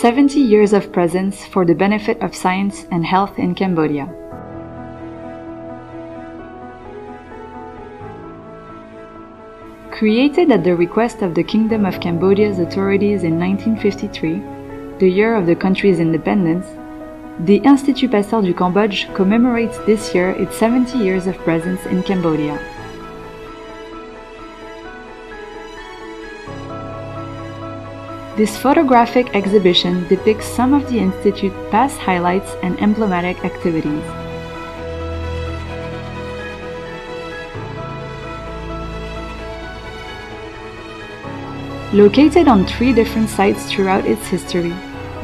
Seventy years of presence for the benefit of science and health in Cambodia. Created at the request of the Kingdom of Cambodia's authorities in 1953, the year of the country's independence, the Institut Pasteur du Cambodge commemorates this year its 70 years of presence in Cambodia. This photographic exhibition depicts some of the Institute's past highlights and emblematic activities. Located on three different sites throughout its history,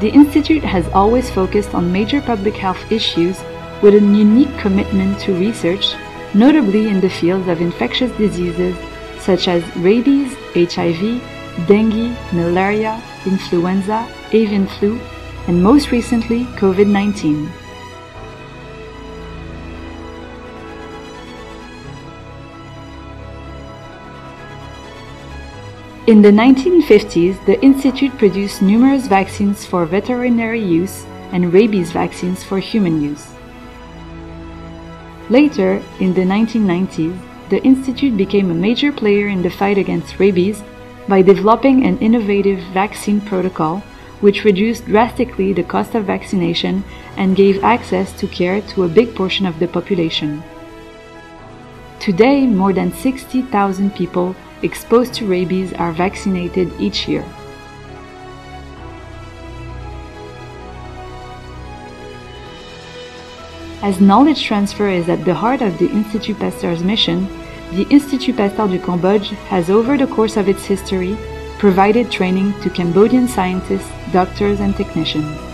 the Institute has always focused on major public health issues with a unique commitment to research, notably in the fields of infectious diseases such as rabies, HIV, dengue, malaria, influenza, avian flu, and most recently COVID 19. In the 1950s, the Institute produced numerous vaccines for veterinary use and rabies vaccines for human use. Later, in the 1990s, the Institute became a major player in the fight against rabies by developing an innovative vaccine protocol which reduced drastically the cost of vaccination and gave access to care to a big portion of the population. Today, more than 60,000 people exposed to rabies are vaccinated each year. As knowledge transfer is at the heart of the Institut Pasteur's mission, the Institut Pasteur du Cambodge has, over the course of its history, provided training to Cambodian scientists, doctors, and technicians.